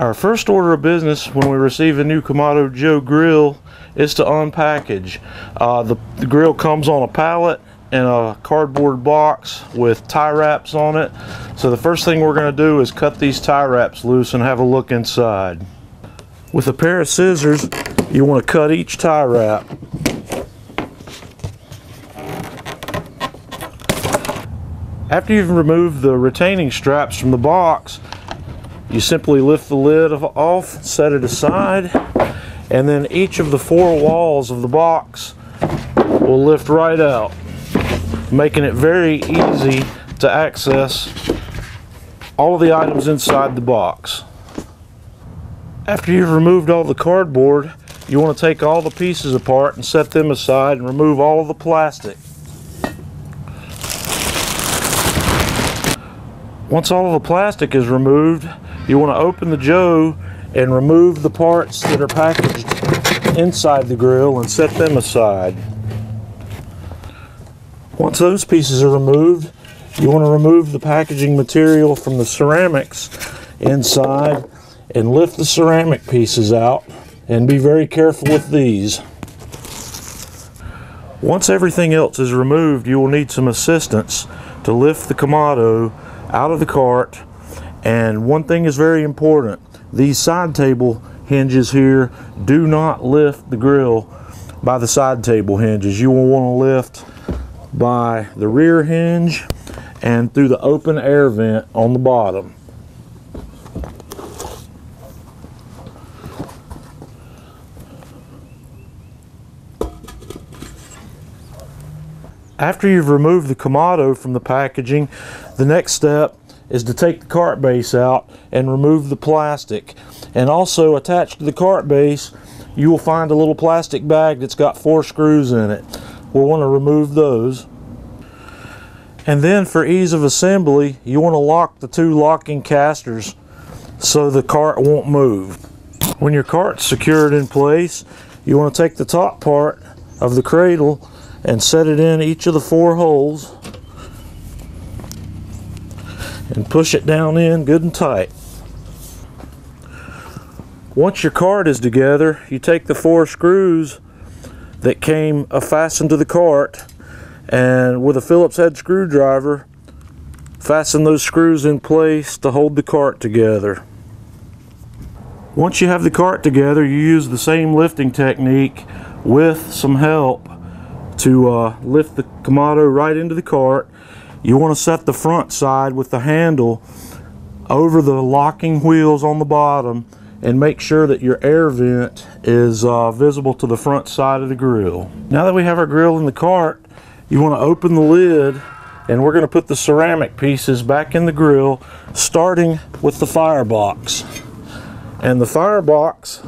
Our first order of business when we receive a new Kamado Joe grill is to unpackage. Uh, the, the grill comes on a pallet in a cardboard box with tie wraps on it. So the first thing we're going to do is cut these tie wraps loose and have a look inside. With a pair of scissors, you want to cut each tie wrap. After you've removed the retaining straps from the box, you simply lift the lid off, set it aside, and then each of the four walls of the box will lift right out, making it very easy to access all of the items inside the box. After you've removed all the cardboard, you want to take all the pieces apart and set them aside and remove all of the plastic. Once all of the plastic is removed, you want to open the Joe and remove the parts that are packaged inside the grill and set them aside. Once those pieces are removed, you want to remove the packaging material from the ceramics inside and lift the ceramic pieces out and be very careful with these. Once everything else is removed, you will need some assistance to lift the Kamado out of the cart and one thing is very important. These side table hinges here do not lift the grill by the side table hinges. You will want to lift by the rear hinge and through the open air vent on the bottom. After you've removed the Kamado from the packaging, the next step is to take the cart base out and remove the plastic. And also attached to the cart base, you will find a little plastic bag that's got four screws in it. We'll want to remove those. And then for ease of assembly, you want to lock the two locking casters so the cart won't move. When your cart's secured in place, you want to take the top part of the cradle and set it in each of the four holes and push it down in good and tight. Once your cart is together, you take the four screws that came fastened to the cart and with a Phillips head screwdriver fasten those screws in place to hold the cart together. Once you have the cart together, you use the same lifting technique with some help to uh, lift the Kamado right into the cart. You want to set the front side with the handle over the locking wheels on the bottom and make sure that your air vent is uh, visible to the front side of the grill. Now that we have our grill in the cart, you want to open the lid and we're going to put the ceramic pieces back in the grill starting with the firebox. And the firebox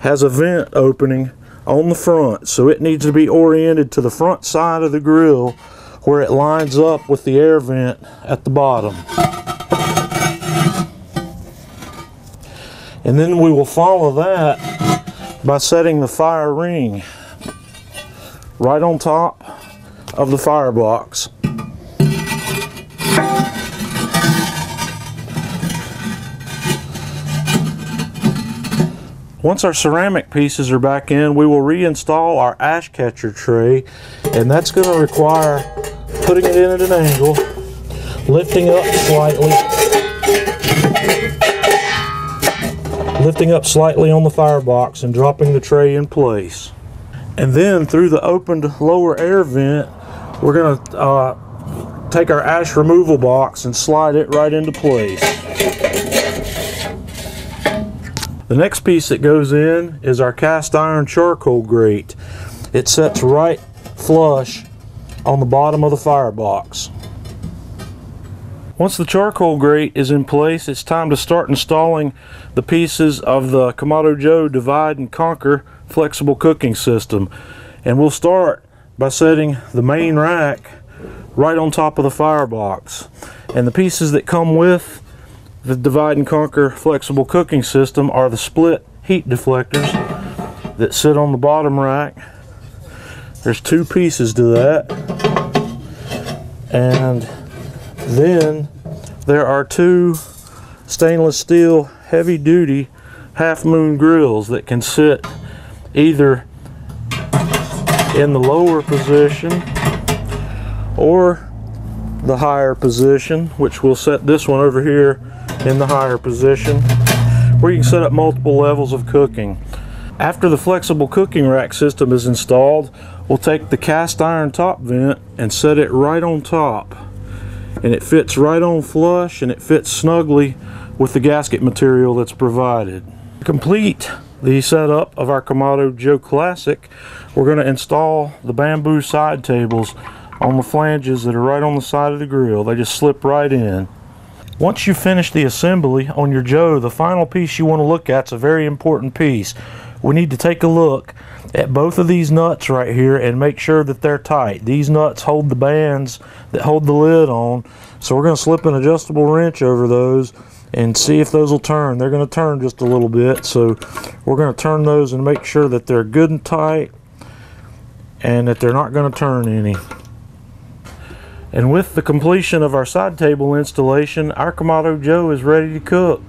has a vent opening on the front so it needs to be oriented to the front side of the grill where it lines up with the air vent at the bottom. And then we will follow that by setting the fire ring right on top of the firebox Once our ceramic pieces are back in, we will reinstall our ash catcher tray, and that's going to require putting it in at an angle, lifting up slightly, lifting up slightly on the firebox and dropping the tray in place. And then through the opened lower air vent, we're going to uh, take our ash removal box and slide it right into place. The next piece that goes in is our cast iron charcoal grate. It sets right flush on the bottom of the firebox. Once the charcoal grate is in place, it's time to start installing the pieces of the Kamado Joe Divide and Conquer flexible cooking system. And we'll start by setting the main rack right on top of the firebox. And the pieces that come with the Divide and Conquer flexible cooking system are the split heat deflectors that sit on the bottom rack. There's two pieces to that. And then there are two stainless steel heavy duty half moon grills that can sit either in the lower position or the higher position, which we'll set this one over here in the higher position, where you can set up multiple levels of cooking. After the flexible cooking rack system is installed, we'll take the cast iron top vent and set it right on top. And it fits right on flush and it fits snugly with the gasket material that's provided. To complete the setup of our Kamado Joe Classic, we're going to install the bamboo side tables on the flanges that are right on the side of the grill. They just slip right in. Once you finish the assembly on your Joe, the final piece you want to look at is a very important piece. We need to take a look at both of these nuts right here and make sure that they're tight. These nuts hold the bands that hold the lid on. So we're going to slip an adjustable wrench over those and see if those will turn. They're going to turn just a little bit. So we're going to turn those and make sure that they're good and tight and that they're not going to turn any. And with the completion of our side table installation, our Kamado Joe is ready to cook.